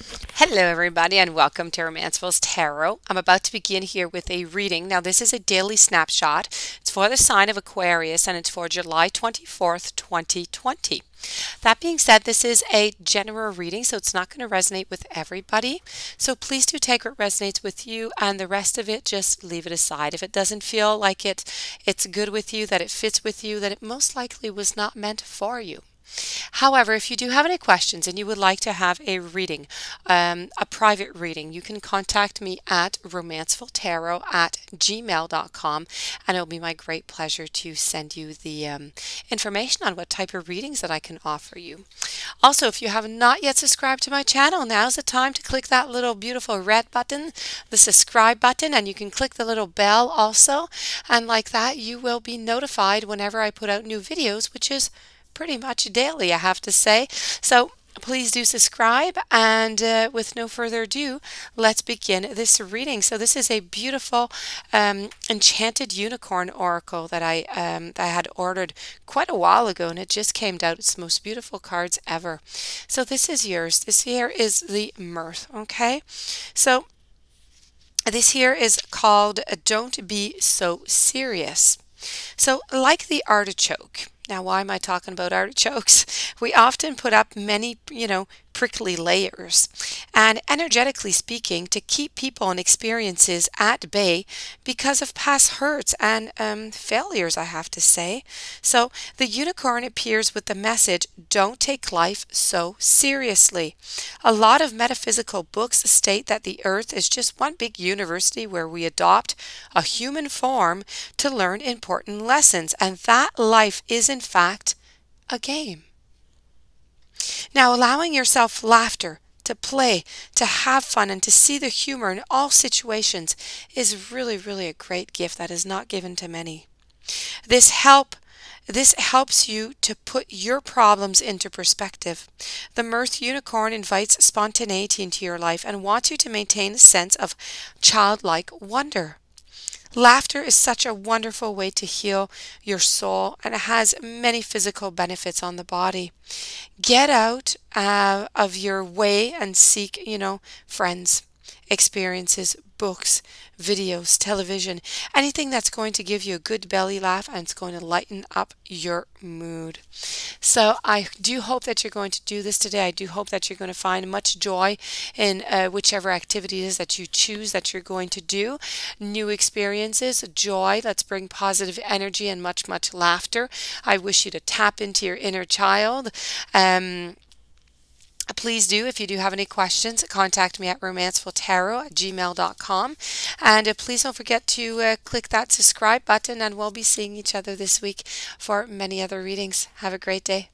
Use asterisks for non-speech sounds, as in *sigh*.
Hello, everybody, and welcome to Romancefull's Tarot. I'm about to begin here with a reading. Now, this is a daily snapshot. It's for the sign of Aquarius, and it's for July 24th, 2020. That being said, this is a general reading, so it's not going to resonate with everybody. So please do take what resonates with you, and the rest of it, just leave it aside. If it doesn't feel like it, it's good with you, that it fits with you, that it most likely was not meant for you. However, if you do have any questions and you would like to have a reading, um, a private reading, you can contact me at romancefulltarot at gmail.com and it'll be my great pleasure to send you the um, information on what type of readings that I can offer you. Also, if you have not yet subscribed to my channel, now's the time to click that little beautiful red button, the subscribe button, and you can click the little bell also. And like that, you will be notified whenever I put out new videos, which is pretty much daily, I have to say. So please do subscribe and uh, with no further ado let's begin this reading. So this is a beautiful um, enchanted unicorn oracle that I um, that I had ordered quite a while ago and it just came out. It's the most beautiful cards ever. So this is yours. This here is the mirth okay? So this here is called don't be so serious. So like the artichoke now, why am I talking about artichokes? *laughs* We often put up many, you know, prickly layers. And energetically speaking, to keep people and experiences at bay because of past hurts and um, failures, I have to say. So the unicorn appears with the message don't take life so seriously. A lot of metaphysical books state that the earth is just one big university where we adopt a human form to learn important lessons, and that life is, in fact, a game. Now, allowing yourself laughter, to play, to have fun, and to see the humor in all situations is really, really a great gift that is not given to many. This help this helps you to put your problems into perspective. The Mirth Unicorn invites spontaneity into your life and wants you to maintain a sense of childlike wonder. Laughter is such a wonderful way to heal your soul and it has many physical benefits on the body. Get out uh, of your way and seek, you know, friends, experiences, books, videos, television, anything that's going to give you a good belly laugh and it's going to lighten up your mood. So I do hope that you're going to do this today. I do hope that you're going to find much joy in uh, whichever activity it is that you choose that you're going to do. New experiences, joy. Let's bring positive energy and much, much laughter. I wish you to tap into your inner child. Um, please do, if you do have any questions, contact me at romancefulltarot at gmail.com. And uh, please don't forget to uh, click that subscribe button, and we'll be seeing each other this week for many other readings. Have a great day.